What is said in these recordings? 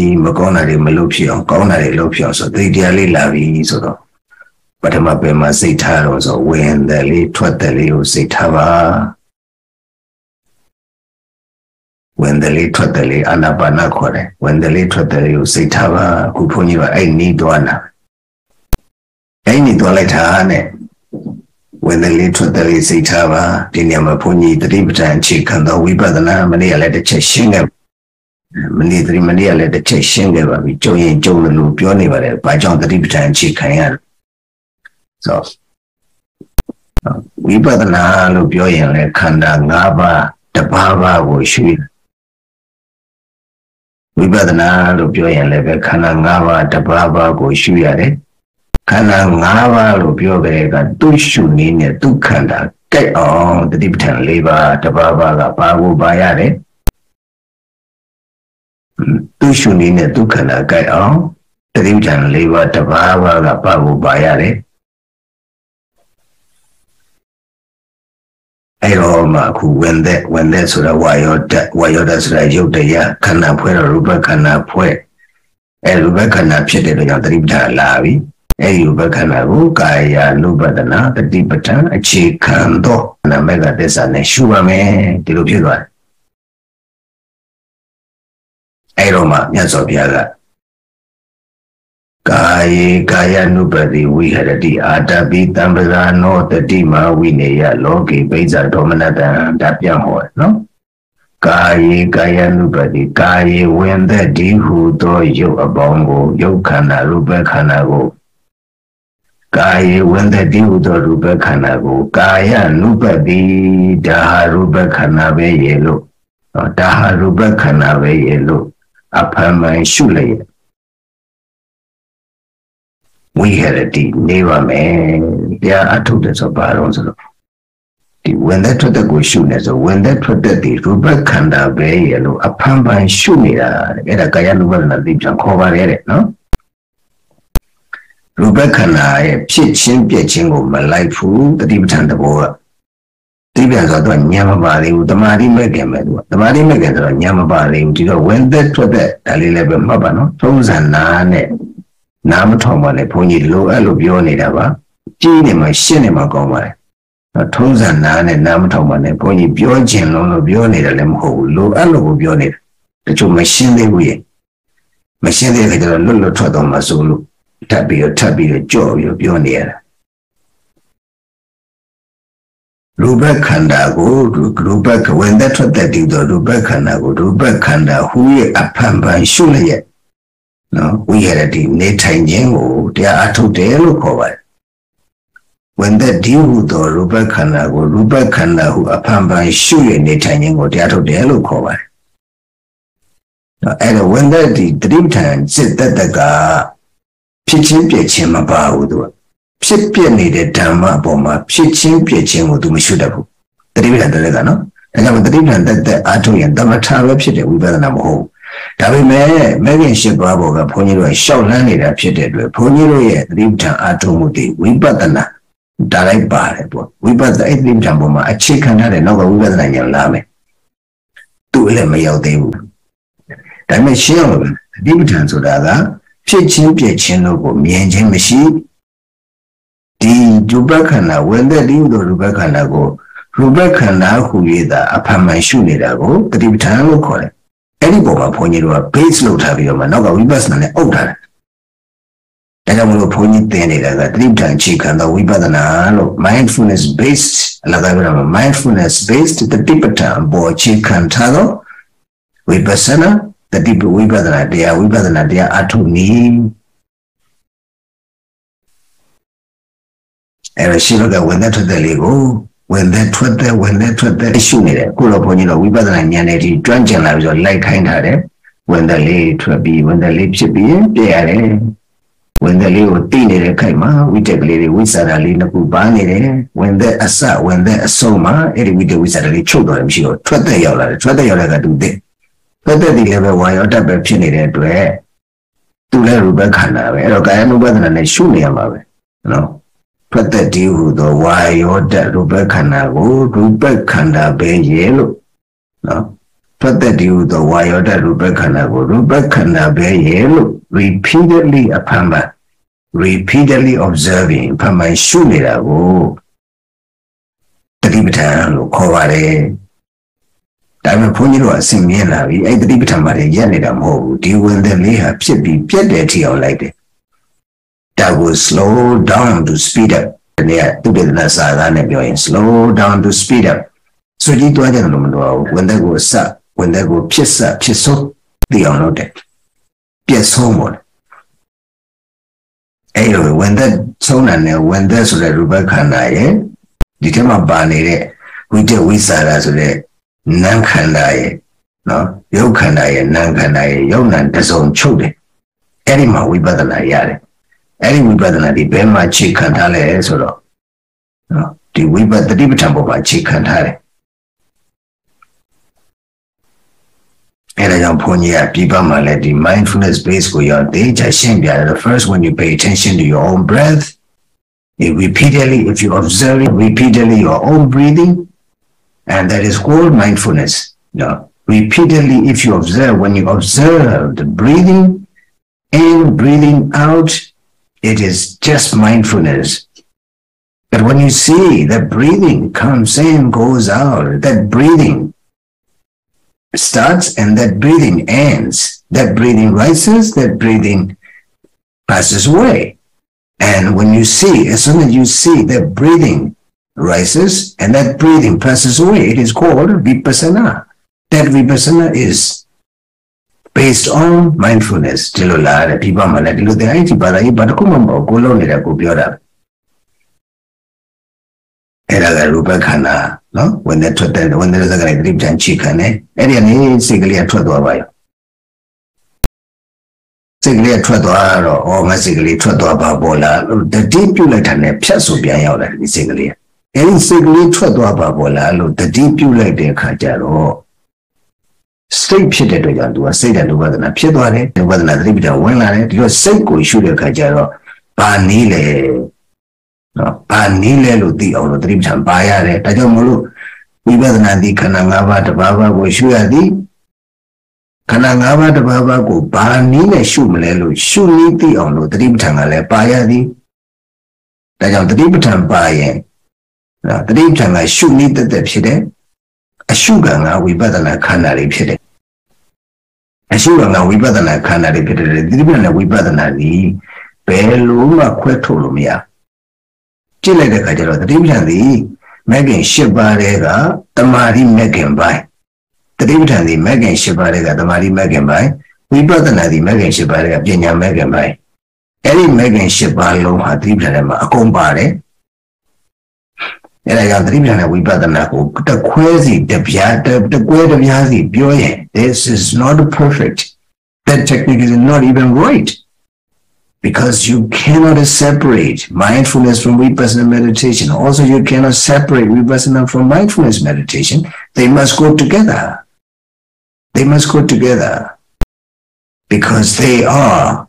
ဒီမကောင်းတာတွေမလုပ်ဖြစ်အောင်ကောင်းတာတွေလုပ်ဖြစ်အောင်ဆိုသိတရားလေးလာပြီဆိုတော့ပထမပဲမှာစိတ်ထားတော့ဆိုဝင်တယ်လေးထွက်တယ်လေးကိုစိတ်ထားပါဝင်တယ်လေးထွက်တယ်လေးအာနာပါနခေါ်တယ်ဝင်တယ်လေးထွက်တယ်လေးကိုစိတ်ထားပါအခုဘုန်းကြီးကအဲ့နီးသွားတာအဲ့နီးသွားလိုက်တာနဲ့ဝင်တယ်လေးထွက်တယ်လေးစိတ်ထားပါဒီနေရာမှာဘုန်းကြီးတတိပဋ္ဌာန်အခြေခံသောဝိပဿနာမနေ့ကလည်းတစ်ချက်ရှင်းခဲ့ မနေ့တတိမနေ့ကလည်းတစ်ချက်ရှင်းခဲ့ပါပြီကြုံရင်ကြုံလို့ပြောနေပါတယ်ဘာကြောင့်တတိပဋ္ဌာန်အခြေခံရလဲဆိုဝိပဿနာလို့ပြောရင်လည်းခန္ဓာ၅ပါးတပါးပါးကိုရှုဝိပဿနာလို့ပြောရင်လည်းပဲခန္ဓာ၅ပါးတပါးပါးကိုရှုရတယ်ခန္ဓာ၅ပါးလို့ပြောကြတဲ့ကသူရှုနည်းနဲ့သူခန္ဓာကြိုက်အောင်တတိပဋ္ဌာန်၄ပါးတပါးပါးကပါကိုပါရတယ် သူရှုနည်းနဲ့သူခန္ဓာကြိုက်အောင်တတိပဋ္ဌာန်၄ပါးတပါးပါးကပါကိုပါရတယ်အဲ့တော့မှအခုဝင်တဲ့ဝင်တဲ့ဆိုတာဝါယောတဝါယောတဆိုတာရုပ်တရားခန္ဓာဖွဲ့တော့ရူပခန္ဓာဖွဲ့အဲရူပခန္ဓာဖြစ်တဲ့အတွက်ကြောင့်တတိပဋ္ဌာန်လာပြီအဲ့ဒီရူပခန္ဓာကိုကာယ ानु ပဒနာတတိပဋ္ဌာန်အခြေခံသောနာမကသစ္စာနဲ့ရှုပါမယ်ဒီလိုဖြစ်သွားတယ် အဲ့တော့မှမြတ်စွာဘုရားကကာယေကာယ ानु ပတိဝိဟရတိအာတပိတံပဇာနောတတိမဝိနေယလောကေပိဇာဒေါမနတံဒါပြန်ဟောနော်ကာယေကာယ ानु ပတိကာယေဝင်သက်ဒီဟုသောယုတ်အပေါင်းကိုယုတ်ခန္ဓာရူပခန္ဓာကိုကာယေဝင်သက်ဒီဟုသောရူပခန္ဓာကိုကာယ ानु ပတိဒါဟာရူပခန္ဓာပဲရေလို့ဒါဟာရူပခန္ဓာပဲရေလို့ အဖန်မှန်ရှုလျက်ဝိဟရတိနေပါမယ်တရားအထုတ်တယ်ဆိုဘာတော့ဆိုတော့ဒီဝင်သက်ထွက်သက်ကိုရှုနေဆိုဝင်သက်ထွက်သက်ဒီရူပခန္ဓာပဲရလို့အဖန်ဖန်ရှုနေတာအဲ့ဒါကာယ ानु ဘဒနာသိပြန်ခေါ်ပါရဲ့တဲ့နော်ရူပခန္ဓာရဲ့ဖြစ်ချင်းပြည့်ချင်းကိုမလိုက်ဘူးတတိပဋ္ဌာန်တဘောက တိပြန်ဆိုတော့ညံမပါသေးဘူးတမာတိမဲ့ခင်ပဲသူကတမာတိမဲ့ခင်ဆိုတော့ညံမပါသေးဘူးဒီတော့ဝင်သက်ထွက်သက်ဒါလေးလည်းပဲမှတ်ပါနော်သုံးဇန်နာနဲ့နားမထောင်ပါနဲ့ဘုန်းကြီးလိုအဲ့လိုပြောနေတာပါကြီးနေမှာရှင်းနေမှာကောင်းပါတယ်ထုံးစံနာနဲ့နားမထောင်ပါနဲ့ဘုန်းကြီးပြောခြင်းလုံးလို့ပြောနေတာလည်းမဟုတ်ဘူးလိုအဲ့လိုကိုပြောနေတာတချို့မရှင်းသေးဘူးရဲ့မရှင်းသေးတဲ့ကြတော့လွတ်လွတ်ထွက်တော့မှဆိုလို့ထပ်ပြီးတော့ထပ်ပြီးတော့ကြော့ပြီးတော့ပြောနေရတာ ရူပခန္ဓာကိုရူပကဝင်သက်ထွက်သက်တည်သောရူပခန္ဓာကိုရူပခန္ဓာဟူရဲ့အဖန်ဖန်ရှုလျက်နော်ဝိဟရတိနေထိုင်ခြင်းကိုတရားအထုတ်တယ်လို့ခေါ်ပါတယ်ဝင်သက်ဒီဟုသောရူပခန္ဓာကိုရူပခန္ဓာဟုအဖန်ဖန်ရှုရနေထိုင်ခြင်းကိုတရားထုတ်တယ်လို့ခေါ်ပါတယ်နော်အဲ့တော့ဝင်သက်ဒီတတိပဋ္ဌာန်စိတ်သက်တကဖြစ်ချင်းပြည့်ချင်းမပါဘူးသူက ဖြစ်ပြနေတဲ့ဓမ္မအပေါ်မှာဖြစ်ချင်းပြည့်ချင်းကိုသူမရှုတတ်ဘူးတတိပဋ္ဌာန်တက်ကနော်အဲကြောင့်တတိပဋ္ဌာန်တက်တဲ့အာထုရင်တမထာပဲဖြစ်တဲ့ဝိပဿနာမဟုတ်ဘူးဒါပေမဲ့မဂ္ဂင်၈ပါးဘောကဘုန်းကြီးတို့ရှောက်လန်းနေတာဖြစ်တဲ့အတွက်ဘုန်းကြီးတို့ရဲ့သတိပဋ္ဌာန်အားထုတ်မှုတွေဝိပဿနာဒါလိုက်ပါတယ်ပေါ့ဝိပဿနာအဲ့ဒီပဋ္ဌာန်ပေါ်မှာအခြေခံထားတဲ့နောက်ကဝိပဿနာဉာဏ်လာမယ်သူ့လည်းမရောက်သေးဘူးဒါပေမဲ့ရှင်းအောင်သတိပဋ္ဌာန်ဆိုတာကဖြစ်ချင်းပြည့်ချင်းတို့ကိုမြင်ချင်းမရှိ ဒီရူပခန္ဓာဝင်တဲ့ဒီလိုရူပခန္ဓာကိုရူပခန္ဓာဟူ၍သာအဖမှန်ရှုနေတာကိုတတိပဋ္ဌာန်လို့ခေါ်တယ်အဲ့ဒီပုံမှာဘုန်းကြီးတို့က base လုပ်ထားပြီးတော့မှနောက်ကဝိပဿနာနဲ့အုပ်ထားတယ်ဒါကြောင့်မလို့ဘုန်းကြီးသင်နေတာကသတိပဋ္ဌာန်အခြေခံသောဝိပဿနာလို့ mindfulness based အလကားပြောတာ mindfulness based သတိပဋ္ဌာန်ပေါ်အခြေခံထားသောဝိပဿနာသတိပဝိပဿနာတရားဝိပဿနာတရားအထုနည်း အဲ့ဒါရှိလို့ကဝင်တဲ့ထွက်တဲ့လေးကိုဝင်တဲ့ထွက်တဲ့ဝင်တဲ့ထွက်တဲ့ရှုနေတယ်အခုတော့ဘုန်းကြီးတို့ဝိပဿနာဉာဏ်နဲ့ဒီကျွမ်းကျင်လာပြီးတော့လိုက်ခိုင်းထားတယ်ဝင်တဲ့လေးထွက်ပြီးဝင်တဲ့လေးဖြစ်ပြီးပြည့်ရတယ်ဝင်တဲ့လေးကိုတိနေတဲ့ခိုက်မှာဝိတက်ကလေးတွေဝိစာရလေးနှစ်ခုပါနေတယ်ဝင်တဲ့အစဝင်တဲ့အဆုံးမှာအဲ့ဒီဝိတက်ဝိစာရလေးချုပ်သွားတယ်မရှိတော့ထွက်တဲ့ရောက်လာတယ်ထွက်တဲ့ရောက်လာကတူတဲ့ထွက်တဲ့ဒီလည်းပဲဝါယောတတ်ပဲဖြစ်နေတဲ့အတွက်သူလည်းရူပခန္ဓာပဲအဲ့တော့ကာယ ानु ပဒနာနဲ့ရှုနေရမှာပဲနော် ထွက်သက်တည်းဟုသောဝါယောတရူပခန္ဓာကိုရူပခန္ဓာပဲရဲ့လို့နော်ထွက်သက်တည်းဟူသောဝါယောတရူပခန္ဓာကိုရူပခန္ဓာပဲရဲ့လို့ repeatedly အဖန်ပါ repeatedly observing ဖန်မှန်ရှုနေတာကိုတတိပဋ္ဌာန်လို့ခေါ်ပါတယ်ဒါပေမဲ့ဘုန်းကြီးတို့အစဉ်မြင်လာပြီအဲ့တတိပဋ္ဌာန်မှာရက်နေတာမဟုတ်ဘူးဒီဝင်တဲ့လေးဟာဖြစ်ပြီးပြက်တဲ့အထိအောင်လိုက်တယ် ဒါကို slow down to speed up ဒီနေ့သူပြတဲ့စာသားနဲ့ပြောရင် slow down to speed up ဆိုကြည့်သွားကြတယ်လို့မလို့ဝင်တဲ့ကိုစဝင်တဲ့ကိုဖြစ်စဖြစ်ဆုံးသိအောင်လုပ်တယ်ပြည့်ဆုံးပါအဲ့လိုဝင်သက်ဆုံးတာနဲ့ဝင်သက်ဆိုတဲ့ရူပခန္ဓာရဲ့ဒီထဲမှာပါနေတဲ့ဝိတ္တဝိစာရဆိုတဲ့နာမ်ခန္ဓာရဲ့နော်ယုတ်ခန္ဓာရဲ့နာမ်ခန္ဓာရဲ့ယုတ်နံတစုံချုပ်တယ်အဲ့ဒီမှာဝိပဿနာရတယ် အဲ့ဒီဝိပဿနာဒီဘယ်မှာခြေခံထားလဲဆိုတော့နော်ဒီဝိပဿတတိပဋ္ဌာန်ပေါ်မှာခြေခံထားတယ်အဲ့ဒါကြောင့်ဘုန်းကြီးကပြပမှာလည်းဒီ mindfulness base ကိုရောတေချာရှင်းပြတယ် the first when you pay attention to your own breath you repeatedly if you observe it repeatedly your own breathing and that is called mindfulness no repeatedly if you observe when you observe the breathing in breathing out it is just mindfulness but when you see that breathing comes in goes out that breathing starts and that breathing ends. That breathing rises, that breathing passes away. And when you see, as soon as you see that breathing rises and that breathing passes away, it is called vipassana. That vipassana is based on mindfulness. ဒီလိုလားတဲ့ပြပမှာလည်းဒီလိုတဲ့အဲ့ဒီဘာသာရေးဘာတစ်ခုမှမဟုတ်ကိုလုံးနေတာကိုပြောတာအဲ့ဒါကရူပခန္ဓာနော်ဝင်တဲ့ထွက်တဲ့ဝင်တဲ့စကားတွေပြန်ချိခံတယ်အဲ့ဒီကနေစိတ်ကလေးကထွက်သွားပါရောစိတ်ကလေးကထွက်သွားတော့ဩငါစိတ်ကလေးထွက်သွားပါပေါ်လာတတိပြုတ်လိုက်တာနဲ့ဖြတ်ဆိုပြန်ရောက်လာဒီစိတ်ကလေးအဲ့ဒီစိတ်ကလေးထွက်သွားပါပေါ်လာလို့တတိပြုတ်လိုက်တဲ့အခါကျတော့ စိတ်ဖြစ်တဲ့အတွက်ကြောင့်သူကစိတ်တဲ့လူဝဒနာဖြစ်သွားတယ်လူဝဒနာသတိပဋ္ဌာန်ဝင်လာတယ်ဒီလိုစိတ်ကိုရှုတဲ့အခါကျတော့ဘာနည်းလဲနော်ဘာနည်းလဲလို့သိအောင်လို့သတိပဋ္ဌာန်ပါရတယ်ဒါကြောင့်မလို့ဝိပဿနာသည်ခန္ဓာ၅ပါးတစ်ပါးပါးကိုရှုရသည်ခန္ဓာ၅ပါးတစ်ပါးပါးကိုဘာနည်းနဲ့ရှုမလဲလို့ရှုနည်းသိအောင်လို့သတိပဋ္ဌာန်ကလည်းပါရသည်ဒါကြောင့်သတိပဋ္ဌာန်ပါရင်နော်သတိပဋ္ဌာန်ကရှုနည်းတက်တက်ဖြစ်တယ် အရှုကံကဝိပဿနာခန္ဓာတွေဖြစ်တယ်အရှုကံကဝိပဿနာခန္ဓာတွေဖြစ်တယ်သတိပဋ္ဌာန်နဲ့ဝိပဿနာဒီဘယ်လိုမှခွဲထုတ်လို့မရကြည့်လိုက်တဲ့အခါကျတော့သတိပဋ္ဌာန်သည်မဂ္ဂင်၈ပါးတဲကတမာရီမဂ္ဂင်ပိုင်းတတိပဋ္ဌာန်ဒီမဂ္ဂင်၈ပါးတဲကတမာရီမဂ္ဂင်ပိုင်းဝိပဿနာဒီမဂ္ဂင်၈ပါးတဲကပညာမဂ္ဂင်ပိုင်းအဲ့ဒီမဂ္ဂင်၈ပါးလုံးဟာတတိပဋ္ဌာန်ထဲမှာအကုန်ပါတယ် အဲ့ဒါကြောင့်တတိပဋ္ဌာန်နဲ့ဝိပဿနာကိုတခွဲစီတပြားတကွဲတပြားစီပြောရင် this is not perfect that technique is not even right because you cannot separate mindfulness from vipassana meditation. Also, you cannot separate vipassana from mindfulness meditation. They must go together. They must go together because they are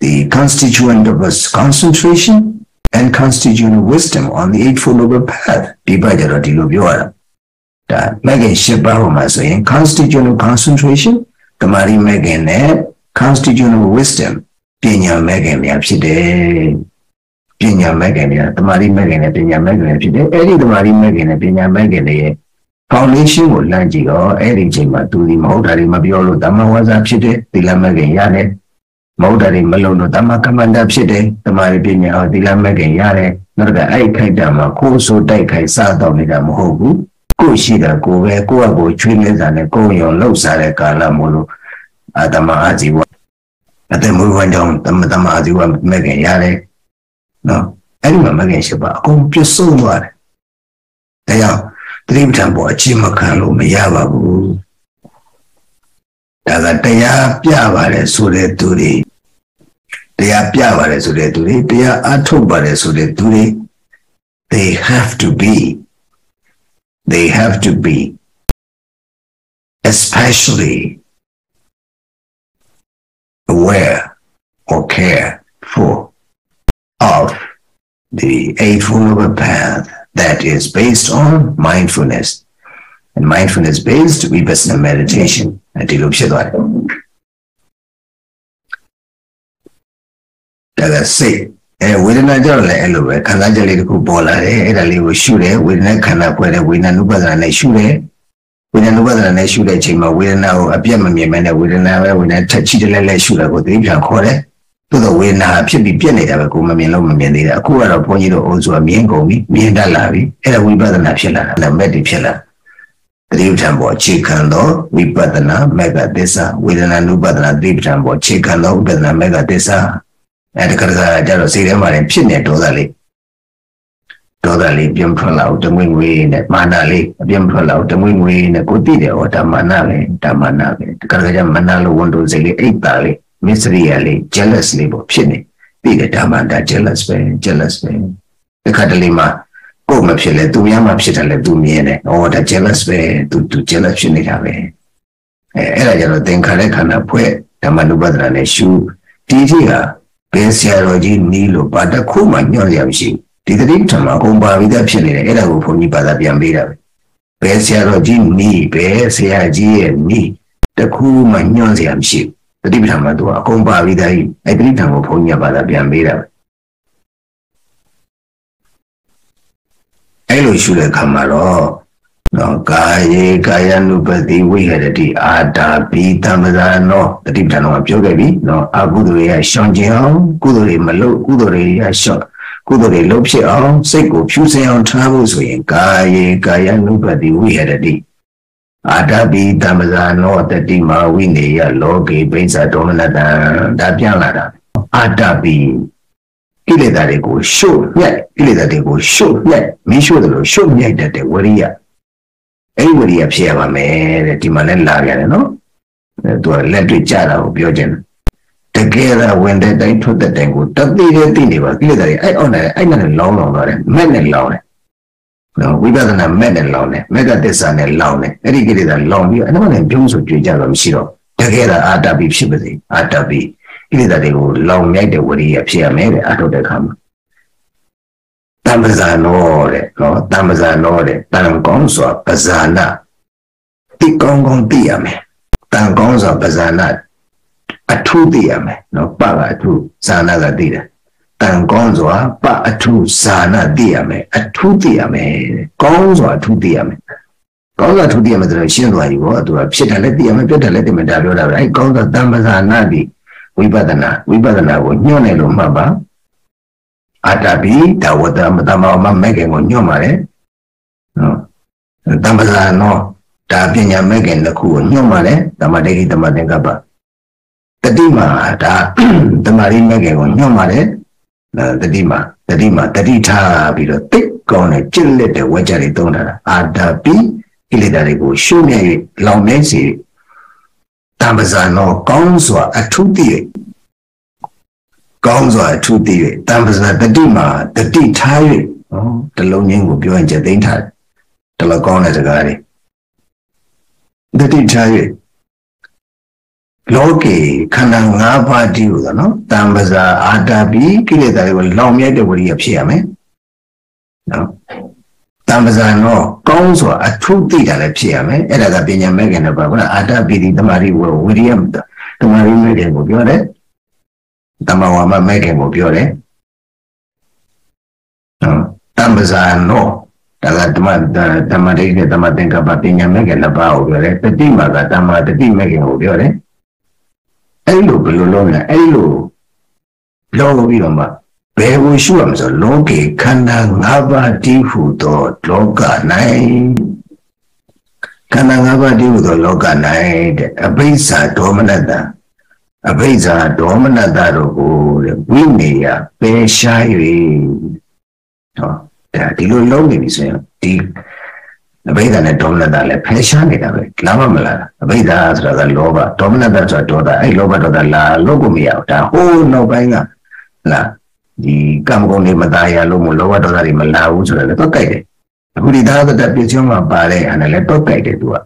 the constituent of a concentration and constituent of wisdom on the Eightfold Noble Path. ဒီပါကြတော့ဒီလိုပြောရတာ။ဒါမဂ္ဂင်၈ပါးပေါ်မှာဆိုရင် constituent of concentration တမာရီမဂ္ဂင်နဲ့ constituent of wisdom ပညာမဲ့ခင်များဖြစ်တယ်ပညာမဲ့ခင်များတမာရီမဲ့ခင်နဲ့ပညာမဲ့ခင်ဖြစ်တယ်အဲ့ဒီတမာရီမဲ့ခင်နဲ့ပညာမဲ့ခင်တွေရဲ့ foundation ကိုလမ်းကြည့်တော့အဲ့ဒီအချိန်မှာသူဒီမဟုတ်တာတွေမပြောလို့တမဝါစာဖြစ်တယ်သီလမဲ့ခင်ရတယ် မဟုတ်တာတွေမလုံးလို့တမကမ္မန္တဖြစ်တယ်တမာရီပညာဟောသီလမဲ့ခင်ရတယ်နောက်တစ်ခါအဲ့ခိုက်တာမှာကိုယ်ဆိုတိုက်ခိုက်စားတော့နေတာမဟုတ်ဘူးကိုရှိတာကိုပဲကိုယ့်အကိုချွေးနေစားနဲ့ကိုယ်ရောလှုပ်စားတဲ့ကာလမို့လို့အာတမအာဇီဝအသက်မွေးဝမ်းကြောင်းတမတမအစီဝမဲ့ခင်ရတယ်နော်အဲ့ဒီမှာမဲ့ခင်ရှိပါအကုန်ပြည့်စုံသွားတယ်ဒါကြောင့်သတိပဋ္ဌာန်ပေါ်အချိန်မခံလို့မရပါဘူးဒါကတရားပြပါတယ်ဆိုတဲ့သူတွေ တရားပြပါတယ်ဆိုတဲ့သူတွေတရားအထုတ်ပါတယ်ဆိုတဲ့သူတွေ they have to be they have to be especially aware or care for of the Eightfold Noble Path that is based on mindfulness. and mindfulness based vipassana meditation ဒီလိုဖြစ်သွားတယ် ဒါကစိတ်အဲဝေဒနာကြောင့်လည်းအဲ့လိုပဲခံစားချက်လေးတစ်ခုပေါ်လာတယ်အဲ့ဒါလေးကိုရှုတယ်ဝေဒနာခန္ဓာဖွဲ့တယ်ဝေဒနာနုပဒနာနဲ့ရှုတယ်ဝေဒနာနုပဒနာနဲ့ရှုတဲ့အချိန်မှာဝေဒနာကိုအပြတ်မမြင်မဲနဲ့ဝေဒနာပဲဝေဒနာထက်ချီတလဲလဲရှုတာကိုသိပြန်ခေါ်တယ်သို့တော့ဝေဒနာဖြစ်ပြီးပြက်နေတာပဲကိုမမြင်လို့မမြင်သေးတာအခုကတော့ဘုန်းကြီးတို့အိုးဆိုတာမြင်ကုန်ပြီမြင်တတ်လာပြီအဲ့ဒါဝိပဿနာဖြစ်လာတာမက်တီဖြစ်လာတတိပဋ္ဌာန်ပေါ်အခြေခံသောဝိပဿနာမေဃသစ္စာဝေဒနာနုပဒနာတတိပဋ္ဌာန်ပေါ်အခြေခံသောဝိပဿနာမေဃသစ္စာ အဲတခါတခါကျတော့စိတ်ထဲမှာလည်းဖြစ်နေဒေါသလေးဒေါသလေးပြင်းထွက်လာတမွေငွေနဲ့မာနလေးအပြင်းထွက်လာတမွေငွေနဲ့ကိုတိတယ်ဟောဓမ္မနာပဲဓမ္မနာပဲတခါတခါကျမနာလို့ဝန်တိုစိတ်လေးအိတ်တာလေးမစ္စရိယလေး jealous လေးပေါ့ဖြစ်နေပြီးတယ်ဓမ္မတာ jealous ပဲ jealous ပဲတခါတလေမှာကိုယ်မဖြစ်လဲသူများမှဖြစ်တယ်လဲသူမြင်တယ်ဟောဒါ jealous ပဲသူသူ jealous ဖြစ်နေတာပဲအဲအဲ့ဒါကြတော့သင်္ခါရခန္ဓာဖွဲ့ဓမ္မနုပဒနာနဲ့ရှုဒီတိက ဘယ်ဆရာတော်ကြီးနီးလို့ဘာတစ်ခုမှညွှန်ရမရှိဒီတတိထမအကုန်ပါပြီးသားဖြစ်နေတယ်အဲ့ဒါကိုဘုန်းကြီးဘာသာပြန်ပေးတာပဲဘယ်ဆရာတော်ကြီးနီးဘယ်ဆရာကြီးရဲ့နီးတစ်ခုမှညွှန်စရာမရှိတတိပဌာန်မှာသူကအကုန်ပါပြီးသားကြီးအဲ့တတိပဌာန်ကိုဘုန်းကြီးဘာသာပြန်ပေးတာပဲအဲ့လိုရှုတဲ့အခါမှာတော့ နော်ကာယေကာယ ानु ပတိဝိဟရတိအာတာပိတမ္ပဇာနောတတိပဌာန်တော်ပြောခဲ့ပြီနော်အကုသိုလ်ရရှောင်ကျင်အောင်ကုသိုလ်တွေမလုပ်ကုသိုလ်တွေရရှော့ကုသိုလ်တွေလုပ်ဖြစ်အောင်စိတ်ကိုဖြူစင်အောင်ထားဖို့ဆိုရင်ကာယေကာယ ानु ပတိဝိဟရတိအာတပိတမ္ပဇာနောတတိမာဝိနေယလောကေပိစ္ဆဒေါမနတံဒါပြန်လာတာအာတပိကိလေသာတွေကိုရှုပ်ညက်ကိလေသာတွေကိုရှုပ်ညက်မင်းရှုပ်တယ်လို့ရှုပ်ညက်တတ်တဲ့ဝရိယ အဲ့ဝရိယဖြစ်ရပါမယ်တဲ့ဒီမှာလည်းလာကြတယ်နော်သူကလက်တွေ့ကြတာကိုပြောခြင်းတကယ်တော့ဝင်တဲ့တိုင်းထွက်တဲ့တိုင်းကိုတသိတဲ့သိနေပါကိလေသာတွေအဲ့အောက်နဲ့အဲ့နဲ့လောင်းလောင်းသွားတယ်မဲ့နဲ့လောင်းတယ်နော်ဝိပဿနာမဲ့နဲ့လောင်းတယ်မဲ့ကသစ္စာနဲ့လောင်းတယ်အဲ့ဒီကိလေသာလောင်းပြီးအဲ့ဒါနဲ့ပြုံးဆိုကြွေကြတော့မရှိတော့တကယ်တော့အာတပိဖြစ်ပါစေအာတပိကိလေသာတွေကိုလောင်မြိုက်တဲ့ဝရိယဖြစ်ရမယ်တဲ့အထုတ်တဲ့ခါမှာ တမ္ပဇာနောတဲ့နော်တမ္ပဇာနောတဲ့တန်ကောင်းစွာပဇာနာတိကောင်းကောင်းသိရမယ်တန်ကောင်းစွာပဇာနာအထုသိရမယ်နော်ပကအထုဇာနာကသိတယ်တန်ကောင်းစွာပအထုဇာနာသိရမယ်အထုသိရမယ်ကောင်းစွာအထုသိရမယ်ကောင်းစွာအထုသိရမယ်ဆိုတော့ရှင်းသွားပြီပေါ့သူကဖြစ်တယ်လည်းသိရမယ်ပြတ်တယ်လည်းသိမယ်ဒါပြောတာပဲအဲကောင်းစွာတမ္ပဇာနာဒီဝိပဿနာဝိပဿနာကိုညွှန်တယ်လို့မှတ်ပါ အတ္တပိဒါဝတ္တမတမောမမဲ့ခင်ကိုညွှန်ပါတယ်နော်တမ္ပဇာနောဒါပညာမဲ့ခင်တစ်ခုကိုညွှန်ပါတယ်တမတေတိတမသင်္ကပ္ပတတိမာဒါတမာရိမဲ့ခင်ကိုညွှန်ပါတယ်တတိမာတတိမာတတိထားပြီးတော့တိတ်ကောင်းတဲ့ကြစ်လက်တဲ့ဝကြတွေသုံးတာအာတ္တပိကိလေသာတွေကိုရှုမြဲ၍လောင်မြဲစေတမ္ပဇာနောကောင်းစွာအထုတိ ကောင်းစွာအထုတိ၍တမ္ပဇာတတိမှာတတိထား၍နော်တလုံးချင်းကိုပြောရင်ချက်သိမ်းထားတလကောင်းတဲ့စကားတွေတတိထား၍လောကေခန္ဓာ၅ပါးတည်းဟူသောနော်တမ္ပဇာအာတာပိကိလေသာတွေကိုလောင်မြဲတဲ့ဝရိယဖြစ်ရမယ်နော်တမ္ပဇာနောကောင်းစွာအထုသိတာလည်းဖြစ်ရမယ်အဲ့ဒါကပညာမဲ့ခင်တော့ပါဘုရားအာတပိတိတမာရိဝဝိရိယတမာရိမဲ့ခင်ကိုပြောတယ် တမဝါမမဲ့ခင်ကိုပြောတယ်နော်တမ္ပဇာနောဒါကဓမ္မဓမ္မဒိဋ္ဌိဓမ္မသင်္ကပ္ပပညာမဲ့ခင်နှစ်ပါးကိုပြောတယ်တတိမာကဓမ္မတတိမဲ့ခင်ကိုပြောတယ်အဲ့လိုဘယ်လိုလုပ်လဲအဲ့လိုလောပြီးတော့မှဘယ်ကိုရှုရမလဲဆိုလောကေခန္ဓာ၅ပါးတည်ဟုသောလောက၌ခန္ဓာ၅ပါးတည်ဟုသောလောက၌တဲ့အဘိဇ္ဇာဒေါမနတ အဘိဇ္ဇာဒေါမနတတို့ကိုတဲ့ဝိနေယပယ်ရှား၍ဟောဒါဒီလိုလုံးနေပြီဆိုရင်ဒီအဘိဓာနဲ့ဒေါမနတလည်းဖယ်ရှားနေတာပဲလာမမလားအဘိဓာဆိုတာကလောဘဒေါမနတဆိုတာဒေါသအဲ့လောဘဒေါသလာလို့ကိုမရဘူးဒါဟိုးနောက်ပိုင်းကလာဒီကံကုန်တွေမตายရလို့မလောဘဒေါသတွေမလာဘူးဆိုတော့လည်းတော့ကြိုက်တယ်အခုဒီသာသတပြည့်စုံမှာပါတဲ့အနေနဲ့တော့ကြိုက်တယ်သူက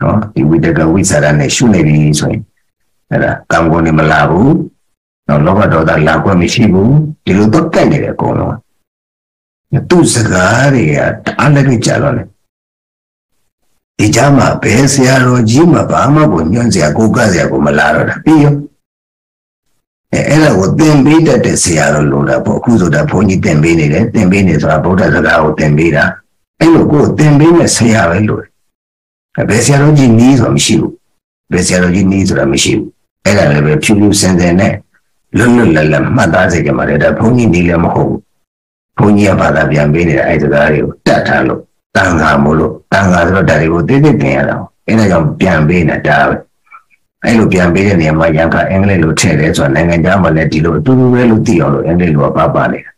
နော်ဒီဝိတကဝိသရနဲ့ရှုနေပြီဆိုရင် အဲ့ဒါကံကုန်တွေမလာဘူးနော်လောဘဒေါသလာခွင့်မရှိဘူးဒီလိုတော့ကြိုက်နေတယ်အကုန်လုံးသူစကားတွေကတအားလည်းကြတော့လေဒီကြမှာဘယ်ဆရာတော်ကြီးမှဘာမှကိုညွှန်စရာကိုကစရာကိုမလာတော့တာပြီးရောအဲအဲ့ဒါကိုသင်ပေးတတ်တဲ့ဆရာတော်လို့လားပေါ့အခုဆိုတာဘုန်းကြီးသင်ပေးနေတယ်သင်ပေးနေဆိုတာဗုဒ္ဓစကားကိုသင်ပေးတာအဲ့လိုကိုသင်ပေးမဲ့ဆရာပဲလို့ဘယ်ဆရာတော်ကြီးနီးဆိုတာမရှိဘူး ဘယ်ဆရာတော်ကြီးနီးဆိုတာမရှိဘူးအဲ့ဒါလည်းပဲဖြူဖြူစင်စင်နဲ့လွတ်လွတ်လပ်လပ်မှတ်သားစေကြမှာလေဒါဘုန်းကြီးနီးလည်းမဟုတ်ဘူးဘုန်းကြီးကဘာသာပြန်ပေးနေတဲ့အဲ့စကားတွေကိုတတ်ထားလို့တန်ခါမို့လို့တန်ခါဆိုတော့ဒါတွေကိုသိသိသင်ရတာအဲ့ဒါကြောင့်ပြန်ပေးနေတာပဲအဲ့လိုပြန်ပေးတဲ့နေရာမှာရန်ကအင်္ဂလိပ်လိုထည့်တယ်ဆိုတော့နိုင်ငံခြားမှာလည်းဒီလိုအတူတူပဲလို့သိအောင်လို့အင်္ဂလိပ်လိုပါပါနေတာ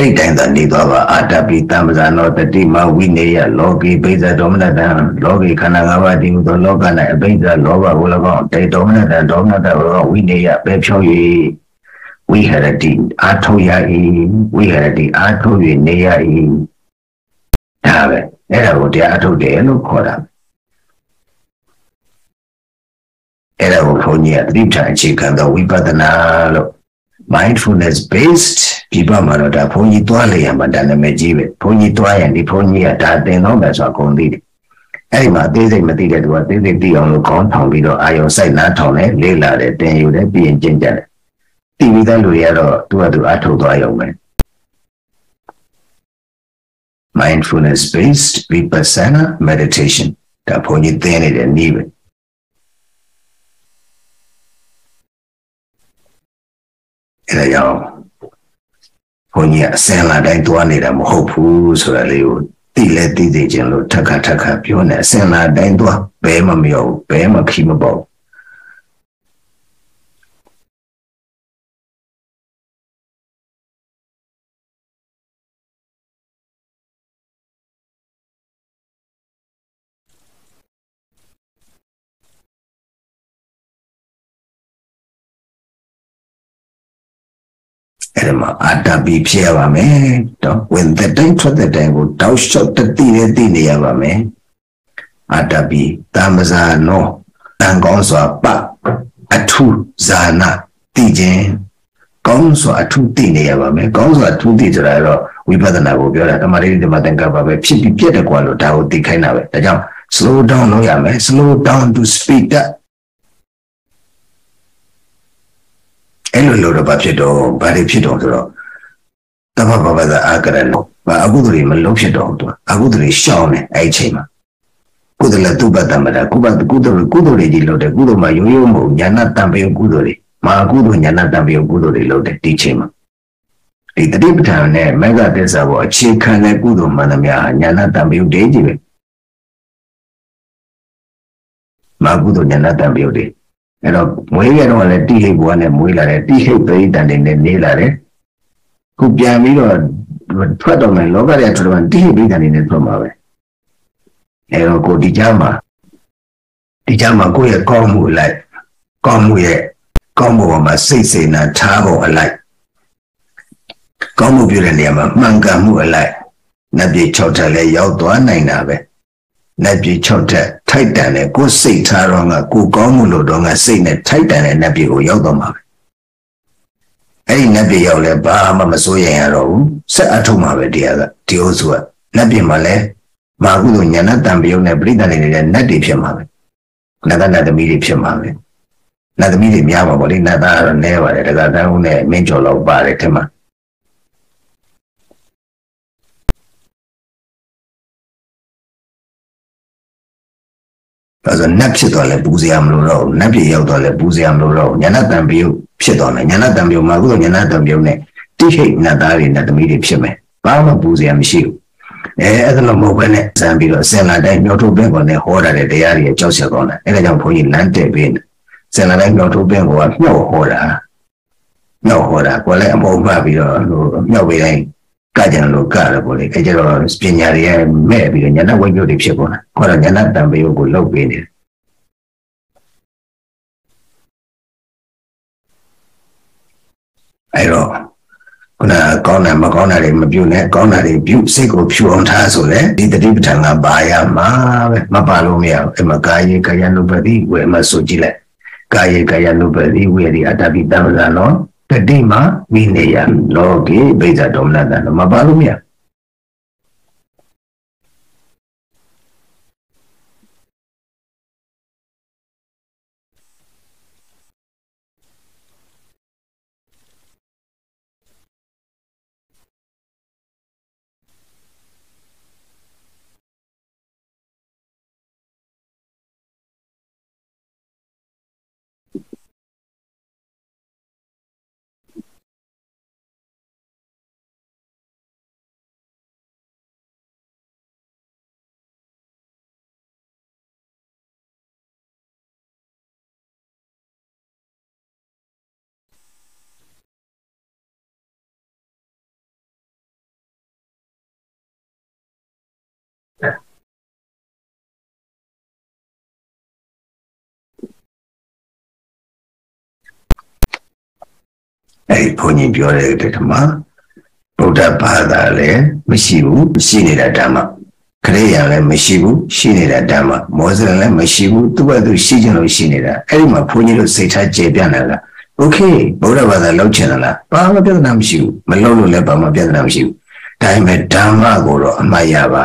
အဲ့ဒီတိုင်းသာနေသွားပါအာတပိတမ္ပဇာနောတတိမဝိနေယလောကေပိဇဒေါမနတံလောကေခန္ဓာ၅ပါးတည်ဟူသောလောက၌အပိဇလောဘကို၎င်းတေဒေါမနတံဒေါမနတကို၎င်းဝိနေယပဲဖြော၍ဝိဟရတိအာထုတ်ရ၏ဝိဟရတိအာထုတ်၍နေရ၏ဒါပဲအဲ့ဒါကိုတရားအထုတ်တယ်လို့ခေါ်တာအဲ့ဒါကိုဘုန်းကြီးကသတိထားအခြေခံသောဝိပဿနာလို့ mindfulness based ဒီဘက်မှာတော့ဒါဘုန်းကြီးတွားလေရမှာဒါနာမည်ကြီးပဲဘုန်းကြီးတွားရင်ဒီဘုန်းကြီးကဒါသင်တော့မယ်ဆိုတော့အကုန်သိတယ်အဲ့ဒီမှာအသေးစိတ်မသိတဲ့သူကသေးစိတ်သိအောင်လို့ခေါင်းထောင်ပြီးတော့အာယုံစိုက်နားထောင်တယ်လေးလာတယ်တင်ယူတယ်ပြီးရင်ကျင့်ကြတယ်သိပြီးတဲ့လူတွေကတော့သူကသူအထုတ်သွားရုံပဲ mindfulness based vipassana meditation ဒါဘုန်းကြီးသင်နေတဲ့နည်းပဲ အဲ့ဒါကြောင့်ဘုန်းကြီးအစင်လာတိုင်းတွားနေတာမဟုတ်ဘူးဆိုတာလေးကိုသိလဲသိသိချင်းလို့ထက်ခါထက်ခါပြောနေအစင်လာတိုင်းတွားဘဲမမြောက်ဘဲမခီးမပေါ့ အဲ့ဒါမှာအာတပီဖြစ်ရပါမယ်တော့ဝင်တဲ့တိုင်းထွက်တဲ့တိုင်းကိုတောက်လျှောက်တတိနဲ့သိနေရပါမယ်အာတပီတာမဇာနောတန်ကောင်းစွာပအထုဇာနာသိခြင်းကောင်းစွာအထုသိနေရပါမယ်ကောင်းစွာအထုသိဆိုတာတော့ဝိပဿနာကိုပြောတာတမာရိတမသင်္ကပ္ပပဲဖြစ်ပြီးပြတ်တယ်ကွာလို့ဒါကိုသိခိုင်းတာပဲဒါကြောင့် slow down လုပ်ရမယ် slow down to speed up အဲ့လိုလို့တော့ဘာဖြစ်တော့ဘာတွေဖြစ်တော့ဆိုတော့တမဘဘသာအာကရဏဘာအကုသိုလ်တွေမလုံးဖြစ်တော့သူအကုသိုလ်တွေရှောင်းနေအဲ့ဒီချိန်မှာကုသလတုပတ္တမတာကုပကုသိုလ်ကုသိုလ်တွေကြီးလုပ်တယ်ကုသိုလ်မှာရိုးရိုးမဟုတ်ညာနာတံပယကုသိုလ်တွေမာကုသိုလ်ညာနာတံပယကုသိုလ်တွေလုပ်တယ်ဒီချိန်မှာဒီတတိပဋ္ဌာန်နဲ့မေဃသစ္စာကိုအခြေခံတဲ့ကုသိုလ်မှန်သမျှညာနာတံပယတွေကြီးပဲမာကုသိုလ်ညာနာတံပယတွေ အဲ့တော့မွေးရတော့လည်းတိဟိတ်ဘဝနဲ့မွေးလာတယ်တိဟိတ်ပရိတန်တွေနဲ့နေလာတယ်ခုပြန်ပြီးတော့ထွက်တော့မယ်လောကရဲ့ထွက်တော့တိဟိတ်ပရိတန်တွေနဲ့ထွက်မှာပဲအဲ့တော့ကိုဒီကြမှာဒီကြမှာကိုယ့်ရဲ့ကောင်းမှုအလိုက်ကောင်းမှုရဲ့ကောင်းမှုပေါ်မှာစိတ်စေနာထားဖို့အလိုက်ကောင်းမှုပြုတဲ့နေရာမှာမှန်ကန်မှုအလိုက်နတ်ပြည်၆ထပ်လည်းရောက်သွားနိုင်တာပဲ နတ်ပြည်၆ထပ်ထိုက်တန်တဲ့ကိုယ်စိတ်ထားတော့ငါကိုကောင်းမှုလို့တော့ငါစိတ်နဲ့ထိုက်တန်တဲ့နတ်ပြည်ကိုရောက်တော့မှာပဲအဲ့ဒီနတ်ပြည်ရောက်လဲဘာမှမစိုးရင်ရတော့ဘူးဆက်အထုတ်မှာပဲတရားကဒီဥစုကနတ်ပြည်မှာလဲမာကုသိုလ်ညာဏတံပယုံနဲ့ပရိသတ်နေတဲ့နတ်တွေဖြစ်မှာပဲနတ်ကနတ်သမီးတွေဖြစ်မှာပဲနတ်သမီးတွေများပါဗောလေနတ်သားကတော့နဲပါတယ်တက္ကသန်းဦးနဲ့မင်းကျော်လောက်ပါတယ်ထင်မှာ ဒါဆိုနတ်ဖြစ်သွားလဲပူစရာမလိုတော့နတ်ပြည်ရောက်သွားလဲပူစရာမလိုတော့ညာဏတံပယုဖြစ်သွားမယ်ညာဏတံပယုမှာကုသိုလ်ညာဏတံပယုနဲ့တိဟိတ်နတ်သားတွေနတ်သမီးတွေဖြစ်မယ်ဘာမှပူစရာမရှိဘူးအဲအဲ့ဒါလို့မဟုတ်ဘဲနဲ့စံပြီးတော့စင်လာတိုင်းမြောက်ထုတ်ပင်းပေါ်နဲ့ဟောတာတဲ့တရားတွေကြောက်ချက်ကောင်းတယ်အဲ့ဒါကြောင့်ဘုန်းကြီးလမ်းတက်ပေးတယ်စင်လာတိုင်းမြောက်ထုတ်ပင်းကမြောက်ဟောတာမြောက်ဟောတာကိုလည်းအမုံမှပြီးတော့ဟိုမြောက်ပေးတိုင်း ကကြံလို့ကရပေါ့လေအဲကျတော့ပညာတွေရဲ့မဲ့ပြီးတော့ညာဏဝိပ္ပယတွေဖြစ်ပေါ်လာခေါ်တော့ညာဏတံပယုကိုလောက်ပေးနေတယ်အဲတော့ခုနကောင်းတယ်မကောင်းတာတွေမပြုနဲ့ကောင်းတာတွေပြုစိတ်ကိုဖြူအောင်ထားဆိုလေဒီတတိပဋ္ဌာန်ကပါရမှာပဲမပါလို့မရဘူးအမကာယေကာယ ानु ပတိဝေမဆိုကြည့်လိုက်ကာယေကာယ ानु ပတိဝေရိအတ္တပိတံဇာနော တတိမဝိနေယလောကေဘိဇာဒေါမနတံမပါလို့မရ အဲ့ဘုန်းကြီးပြောတဲ့တက္ကမဗုဒ္ဓဘာသာလည်းမရှိဘူးရှိနေတာဓမ္မခရိယာလည်းမရှိဘူးရှိနေတာဓမ္မမောဇဉ်လည်းမရှိဘူးသူ့ဘက်သူရှိကြလို့ရှိနေတာအဲ့ဒီမှာဘုန်းကြီးတို့စိတ်ထားကျေပြန့်လာလားโอเคဗုဒ္ဓဘာသာလောက်ချင်လားဘာမှပြဿနာမရှိဘူးမလောက်လို့လည်းဘာမှပြဿနာမရှိဘူးဒါပေမဲ့ဓမ္မကိုတော့အမှတ်ရပါ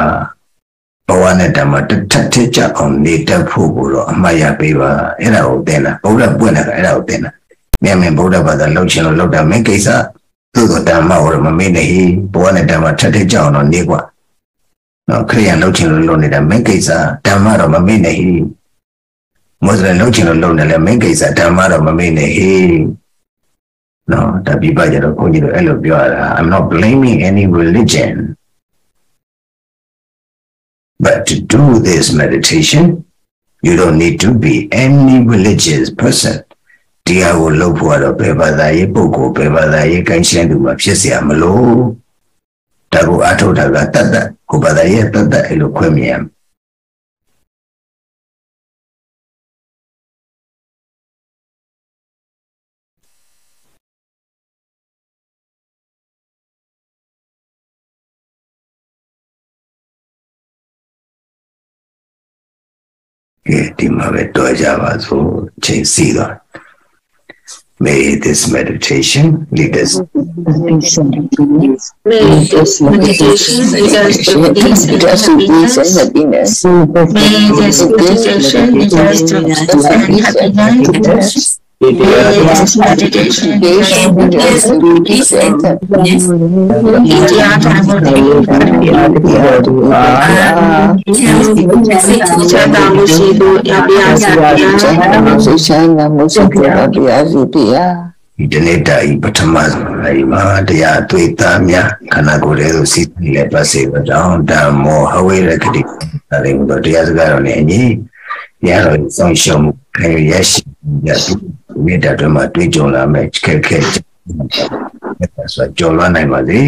ဘဝနဲ့ဓမ္မတစ်ထပ်ထစ်ကြအောင်နေတတ်ဖို့ကိုတော့အမှတ်ရပေးပါအဲ့ဒါကိုသင်တာဗုဒ္ဓပွင့်လာတာအဲ့ဒါကိုသင်တာမြန်မြန်ဗုဒ္ဓဘာသာလောက်ချင်လို့လောက်တာမင်းကိစ္စသို့တော့ဓမ္မကိုတော့မမေ့နဲ့ဟိဘဝနဲ့ဓမ္မထပ်ထစ်ကြအောင်တော့နေกว่าနော်ခရိယန်လောက်ချင်လို့လုပ်နေတာမင်းကိစ္စဓမ္မတော့မမေ့နဲ့ဟိမွတ်စလင်လောက်ချင်လို့လုပ်နေလဲမင်းကိစ္စဓမ္မတော့မမေ့နဲ့ဟိနော်ဒါပြပကြတော့ခွန်ကြီးတို့အဲ့လိုပြောရတာ I'm not blaming any religion but to do this meditation you don't need to be any religious person တရားကိုလုပ်ဖို့တော့ဘယ်ဘာသာရေးပုဂ္ဂိုလ်ဘယ်ဘာသာရေးကိုင်းရှင်းသူမှဖြစ်เสียမလို့ဒါကိုအထောက်တာကတတ်တတ်ကိုဘာသာရေးတတ်တတ်အဲ့လိုခွင့်မြင် creating of a Dwaja was Chaisigan. May this meditation lead us. Meditation to happiness. May this meditation lead us to peace and happiness. May this meditation lead us to peace and happiness. India Thamma ချမ်းသာမှုရှိသူအပြာစာပြာစိတ်ချမ်းသာမှုစိတ်ပြပါဗျာစီပြာဒီနေ့တာဤပထမဆုံးမှာတရားတွေ့သားများခန္ဓာကိုယ်ရဲ့စီးလည်းပါစေတော့ဓမ္မောဟဝေရကတိဒါလည်းတော့တရားစကားတော်နဲ့အညီ ရတော်စောင့်ရှောက်မှုခံရရှိရသူမေတ္တာတွေမှာတွေ့ကြုံလာမဲ့ခက်ခဲဆိုကြော်လွှမ်းနိုင်ပါစေ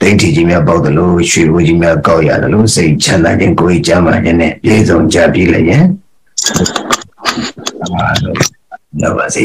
တိတ်ထီကြီးများပေါက်တယ်လို့ရွှေဘူးကြီးများကောက်ရတယ်လို့စိတ်ချမ်းသာခြင်းကိုယ်ကြမ်းမှခြင်းနဲ့ပြည့်စုံကြပြီလည်းရင်အားလုံးတော့ပါစေ